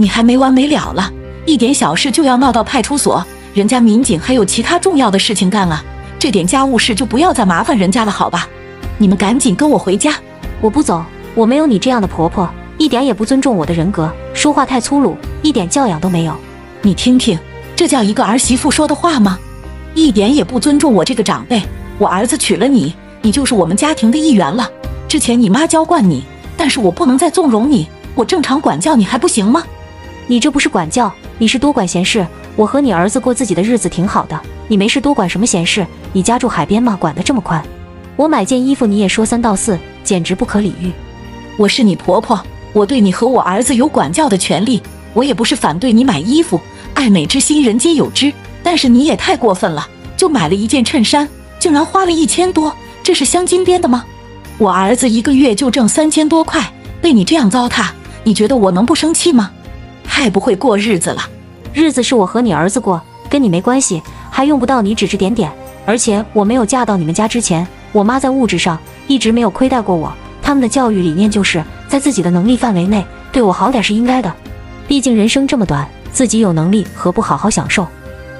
你还没完没了了，一点小事就要闹到派出所，人家民警还有其他重要的事情干了，这点家务事就不要再麻烦人家了，好吧？你们赶紧跟我回家。我不走，我没有你这样的婆婆，一点也不尊重我的人格，说话太粗鲁，一点教养都没有。你听听，这叫一个儿媳妇说的话吗？一点也不尊重我这个长辈。我儿子娶了你，你就是我们家庭的一员了。之前你妈娇惯你，但是我不能再纵容你，我正常管教你还不行吗？你这不是管教，你是多管闲事。我和你儿子过自己的日子挺好的，你没事多管什么闲事？你家住海边吗？管得这么宽？我买件衣服你也说三道四，简直不可理喻。我是你婆婆，我对你和我儿子有管教的权利。我也不是反对你买衣服，爱美之心人皆有之。但是你也太过分了，就买了一件衬衫，竟然花了一千多，这是镶金边的吗？我儿子一个月就挣三千多块，被你这样糟蹋，你觉得我能不生气吗？太不会过日子了，日子是我和你儿子过，跟你没关系，还用不到你指指点点。而且我没有嫁到你们家之前，我妈在物质上一直没有亏待过我，他们的教育理念就是在自己的能力范围内对我好点是应该的。毕竟人生这么短，自己有能力何不好好享受？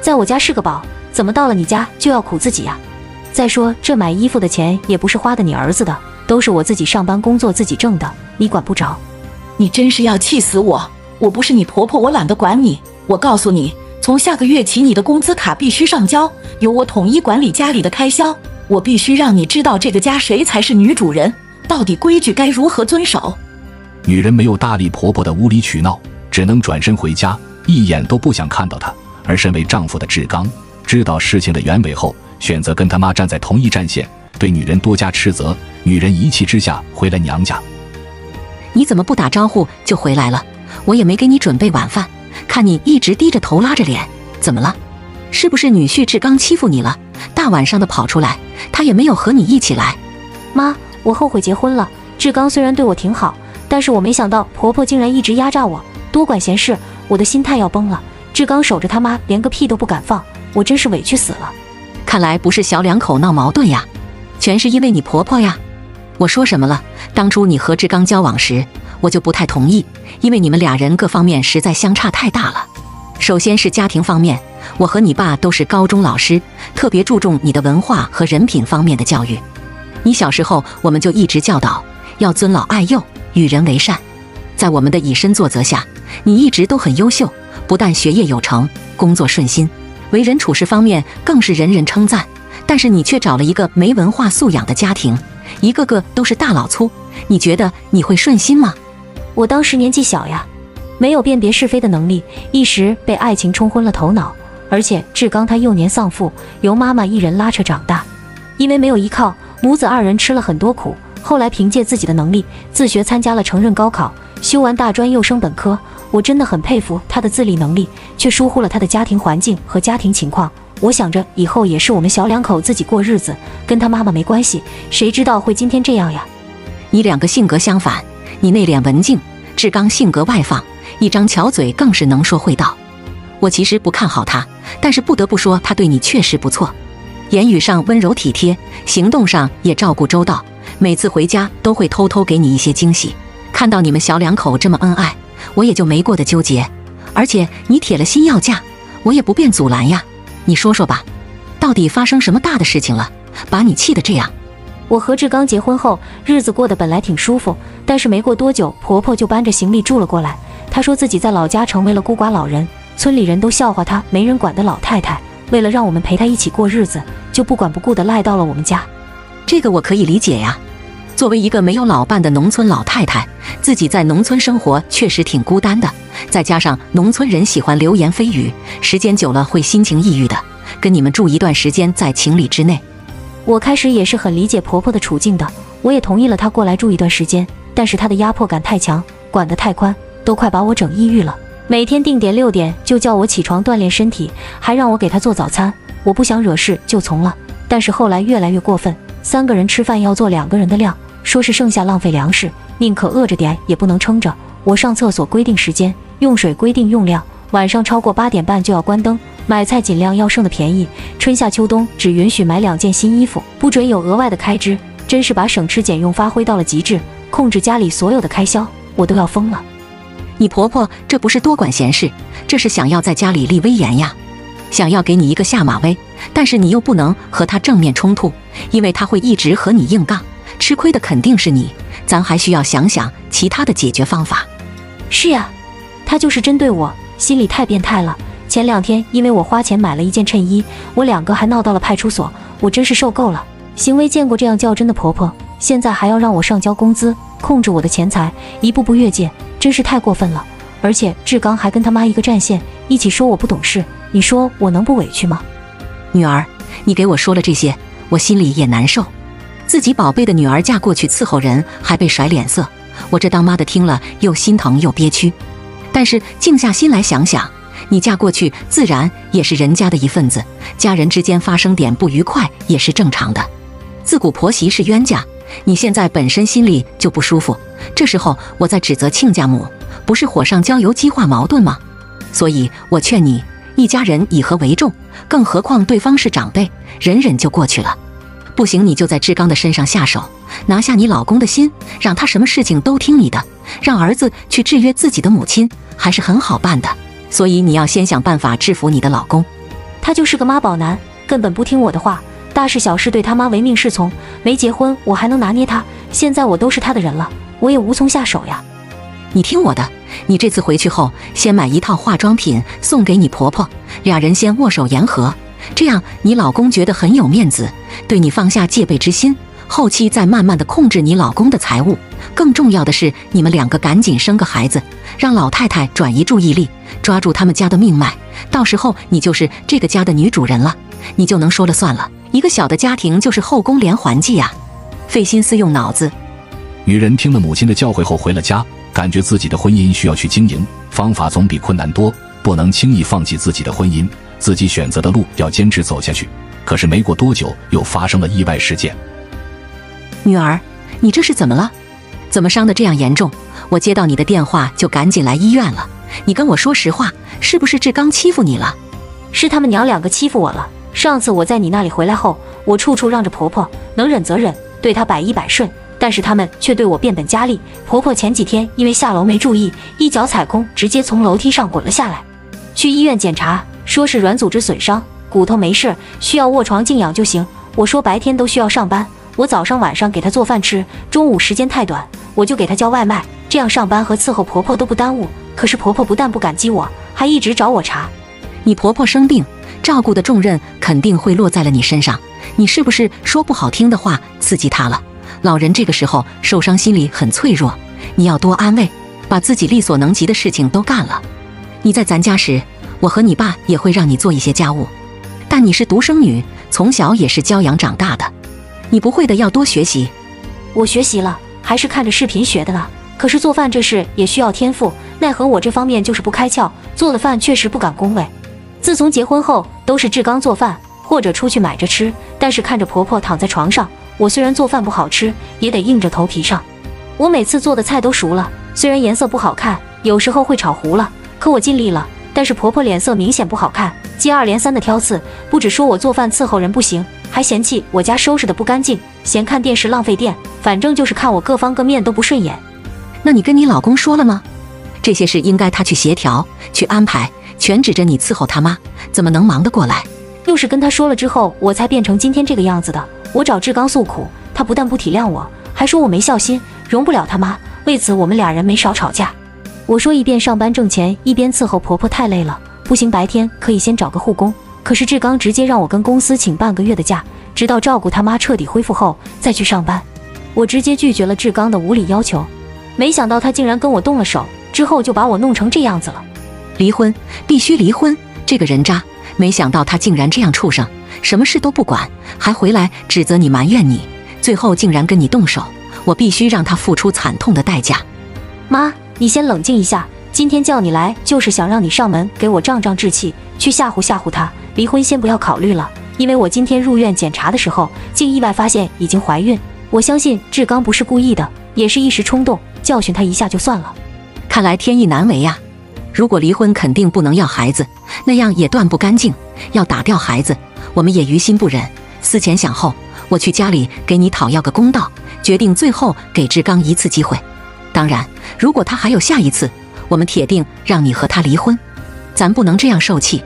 在我家是个宝，怎么到了你家就要苦自己呀？再说这买衣服的钱也不是花的你儿子的，都是我自己上班工作自己挣的，你管不着。你真是要气死我！我不是你婆婆，我懒得管你。我告诉你，从下个月起，你的工资卡必须上交，由我统一管理家里的开销。我必须让你知道这个家谁才是女主人，到底规矩该如何遵守。女人没有大力婆婆的无理取闹，只能转身回家，一眼都不想看到她。而身为丈夫的志刚知道事情的原委后，选择跟他妈站在同一战线，对女人多加斥责。女人一气之下回了娘家。你怎么不打招呼就回来了？我也没给你准备晚饭，看你一直低着头拉着脸，怎么了？是不是女婿志刚欺负你了？大晚上的跑出来，他也没有和你一起来。妈，我后悔结婚了。志刚虽然对我挺好，但是我没想到婆婆竟然一直压榨我，多管闲事，我的心态要崩了。志刚守着他妈，连个屁都不敢放，我真是委屈死了。看来不是小两口闹矛盾呀，全是因为你婆婆呀。我说什么了？当初你和志刚交往时，我就不太同意，因为你们俩人各方面实在相差太大了。首先是家庭方面，我和你爸都是高中老师，特别注重你的文化和人品方面的教育。你小时候我们就一直教导要尊老爱幼，与人为善。在我们的以身作则下，你一直都很优秀。不但学业有成，工作顺心，为人处事方面更是人人称赞。但是你却找了一个没文化素养的家庭，一个个都是大老粗。你觉得你会顺心吗？我当时年纪小呀，没有辨别是非的能力，一时被爱情冲昏了头脑。而且志刚他幼年丧父，由妈妈一人拉扯长大，因为没有依靠，母子二人吃了很多苦。后来凭借自己的能力，自学参加了成人高考，修完大专又升本科。我真的很佩服他的自理能力，却疏忽了他的家庭环境和家庭情况。我想着以后也是我们小两口自己过日子，跟他妈妈没关系。谁知道会今天这样呀？你两个性格相反，你内敛文静，志刚性格外放，一张巧嘴更是能说会道。我其实不看好他，但是不得不说他对你确实不错，言语上温柔体贴，行动上也照顾周到，每次回家都会偷偷给你一些惊喜。看到你们小两口这么恩爱。我也就没过的纠结，而且你铁了心要嫁，我也不便阻拦呀。你说说吧，到底发生什么大的事情了，把你气得这样？我和志刚结婚后，日子过得本来挺舒服，但是没过多久，婆婆就搬着行李住了过来。她说自己在老家成为了孤寡老人，村里人都笑话她没人管的老太太。为了让我们陪她一起过日子，就不管不顾的赖到了我们家。这个我可以理解呀。作为一个没有老伴的农村老太太，自己在农村生活确实挺孤单的。再加上农村人喜欢流言蜚语，时间久了会心情抑郁的。跟你们住一段时间，在情理之内。我开始也是很理解婆婆的处境的，我也同意了她过来住一段时间。但是她的压迫感太强，管得太宽，都快把我整抑郁了。每天定点六点就叫我起床锻炼身体，还让我给她做早餐。我不想惹事，就从了。但是后来越来越过分，三个人吃饭要做两个人的量。说是剩下浪费粮食，宁可饿着点也不能撑着。我上厕所规定时间，用水规定用量，晚上超过八点半就要关灯。买菜尽量要剩的便宜，春夏秋冬只允许买两件新衣服，不准有额外的开支。真是把省吃俭用发挥到了极致，控制家里所有的开销，我都要疯了。你婆婆这不是多管闲事，这是想要在家里立威严呀，想要给你一个下马威。但是你又不能和她正面冲突，因为她会一直和你硬杠，吃亏的肯定是你。咱还需要想想其他的解决方法。是呀，她就是针对我，心里太变态了。前两天因为我花钱买了一件衬衣，我两个还闹到了派出所，我真是受够了。行为见过这样较真的婆婆，现在还要让我上交工资，控制我的钱财，一步步越界，真是太过分了。而且志刚还跟他妈一个战线，一起说我不懂事，你说我能不委屈吗？女儿，你给我说了这些，我心里也难受。自己宝贝的女儿嫁过去伺候人，还被甩脸色，我这当妈的听了又心疼又憋屈。但是静下心来想想。你嫁过去，自然也是人家的一份子，家人之间发生点不愉快也是正常的。自古婆媳是冤家，你现在本身心里就不舒服，这时候我在指责亲家母，不是火上浇油激化矛盾吗？所以我劝你，一家人以和为重，更何况对方是长辈，忍忍就过去了。不行，你就在志刚的身上下手，拿下你老公的心，让他什么事情都听你的，让儿子去制约自己的母亲，还是很好办的。所以你要先想办法制服你的老公，他就是个妈宝男，根本不听我的话，大事小事对他妈唯命是从。没结婚我还能拿捏他，现在我都是他的人了，我也无从下手呀。你听我的，你这次回去后先买一套化妆品送给你婆婆，俩人先握手言和，这样你老公觉得很有面子，对你放下戒备之心。后期再慢慢的控制你老公的财务，更重要的是，你们两个赶紧生个孩子，让老太太转移注意力，抓住他们家的命脉，到时候你就是这个家的女主人了，你就能说了算了。一个小的家庭就是后宫连环计呀，费心思用脑子。女人听了母亲的教诲后回了家，感觉自己的婚姻需要去经营，方法总比困难多，不能轻易放弃自己的婚姻，自己选择的路要坚持走下去。可是没过多久，又发生了意外事件。女儿，你这是怎么了？怎么伤得这样严重？我接到你的电话就赶紧来医院了。你跟我说实话，是不是志刚欺负你了？是他们娘两个欺负我了。上次我在你那里回来后，我处处让着婆婆，能忍则忍，对她百依百顺，但是他们却对我变本加厉。婆婆前几天因为下楼没注意，一脚踩空，直接从楼梯上滚了下来。去医院检查，说是软组织损伤，骨头没事，需要卧床静养就行。我说白天都需要上班。我早上晚上给她做饭吃，中午时间太短，我就给她叫外卖，这样上班和伺候婆婆都不耽误。可是婆婆不但不感激我，还一直找我茬。你婆婆生病，照顾的重任肯定会落在了你身上，你是不是说不好听的话刺激她了？老人这个时候受伤，心里很脆弱，你要多安慰，把自己力所能及的事情都干了。你在咱家时，我和你爸也会让你做一些家务，但你是独生女，从小也是娇养长大的。你不会的要多学习，我学习了，还是看着视频学的呢。可是做饭这事也需要天赋，奈何我这方面就是不开窍，做的饭确实不敢恭维。自从结婚后，都是志刚做饭，或者出去买着吃。但是看着婆婆躺在床上，我虽然做饭不好吃，也得硬着头皮上。我每次做的菜都熟了，虽然颜色不好看，有时候会炒糊了，可我尽力了。但是婆婆脸色明显不好看，接二连三的挑刺，不止说我做饭伺候人不行。还嫌弃我家收拾的不干净，嫌看电视浪费电，反正就是看我各方各面都不顺眼。那你跟你老公说了吗？这些事应该他去协调、去安排，全指着你伺候他妈，怎么能忙得过来？又是跟他说了之后，我才变成今天这个样子的。我找志刚诉苦，他不但不体谅我，还说我没孝心，容不了他妈。为此，我们俩人没少吵架。我说一边上班挣钱，一边伺候婆婆太累了，不行，白天可以先找个护工。可是志刚直接让我跟公司请半个月的假，直到照顾他妈彻底恢复后再去上班。我直接拒绝了志刚的无理要求，没想到他竟然跟我动了手，之后就把我弄成这样子了。离婚，必须离婚！这个人渣，没想到他竟然这样畜生，什么事都不管，还回来指责你、埋怨你，最后竟然跟你动手。我必须让他付出惨痛的代价。妈，你先冷静一下，今天叫你来就是想让你上门给我胀胀志气，去吓唬吓唬他。离婚先不要考虑了，因为我今天入院检查的时候，竟意外发现已经怀孕。我相信志刚不是故意的，也是一时冲动，教训他一下就算了。看来天意难违呀！如果离婚，肯定不能要孩子，那样也断不干净。要打掉孩子，我们也于心不忍。思前想后，我去家里给你讨要个公道，决定最后给志刚一次机会。当然，如果他还有下一次，我们铁定让你和他离婚，咱不能这样受气。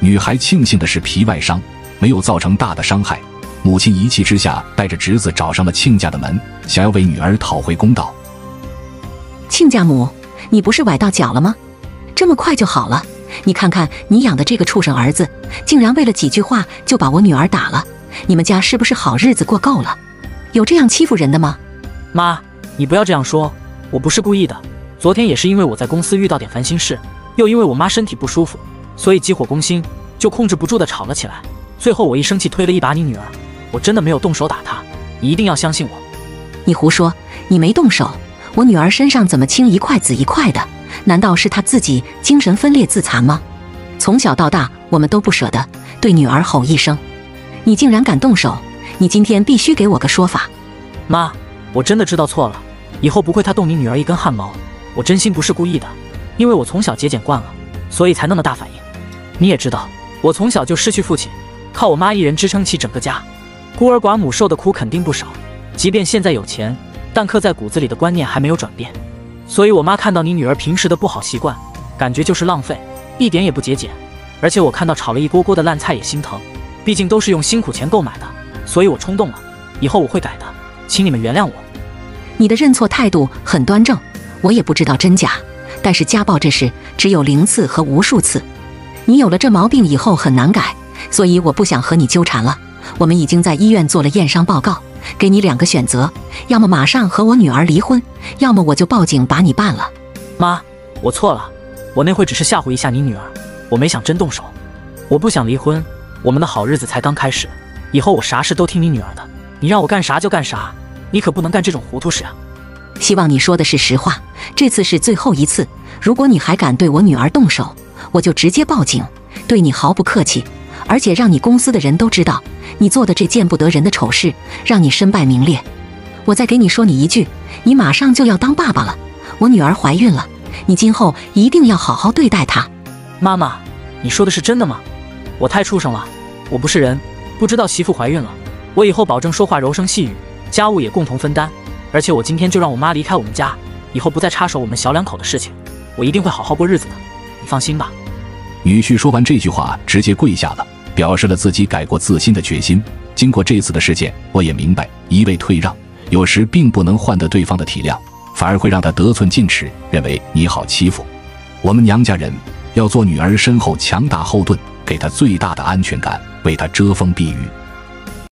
女孩庆幸的是皮外伤没有造成大的伤害，母亲一气之下带着侄子找上了亲家的门，想要为女儿讨回公道。亲家母，你不是崴到脚了吗？这么快就好了？你看看你养的这个畜生儿子，竟然为了几句话就把我女儿打了，你们家是不是好日子过够了？有这样欺负人的吗？妈，你不要这样说，我不是故意的。昨天也是因为我在公司遇到点烦心事，又因为我妈身体不舒服，所以急火攻心，就控制不住的吵了起来。最后我一生气推了一把你女儿，我真的没有动手打她，你一定要相信我。你胡说，你没动手，我女儿身上怎么青一块紫一块的？难道是她自己精神分裂自残吗？从小到大，我们都不舍得对女儿吼一声，你竟然敢动手！你今天必须给我个说法。妈，我真的知道错了，以后不会她动你女儿一根汗毛。我真心不是故意的，因为我从小节俭惯了，所以才那么大反应。你也知道，我从小就失去父亲，靠我妈一人支撑起整个家，孤儿寡母受的苦肯定不少。即便现在有钱，但刻在骨子里的观念还没有转变。所以，我妈看到你女儿平时的不好习惯，感觉就是浪费，一点也不节俭。而且我看到炒了一锅锅的烂菜也心疼，毕竟都是用辛苦钱购买的。所以我冲动了，以后我会改的，请你们原谅我。你的认错态度很端正。我也不知道真假，但是家暴这事只有零次和无数次。你有了这毛病以后很难改，所以我不想和你纠缠了。我们已经在医院做了验伤报告，给你两个选择：要么马上和我女儿离婚，要么我就报警把你办了。妈，我错了，我那会只是吓唬一下你女儿，我没想真动手。我不想离婚，我们的好日子才刚开始，以后我啥事都听你女儿的，你让我干啥就干啥，你可不能干这种糊涂事啊！希望你说的是实话，这次是最后一次。如果你还敢对我女儿动手，我就直接报警，对你毫不客气，而且让你公司的人都知道你做的这见不得人的丑事，让你身败名裂。我再给你说你一句，你马上就要当爸爸了，我女儿怀孕了，你今后一定要好好对待她。妈妈，你说的是真的吗？我太畜生了，我不是人，不知道媳妇怀孕了。我以后保证说话柔声细语，家务也共同分担。而且我今天就让我妈离开我们家，以后不再插手我们小两口的事情，我一定会好好过日子的，你放心吧。女婿说完这句话，直接跪下了，表示了自己改过自新的决心。经过这次的事件，我也明白，一味退让有时并不能换得对方的体谅，反而会让他得寸进尺，认为你好欺负。我们娘家人要做女儿身后强大后盾，给她最大的安全感，为她遮风避雨。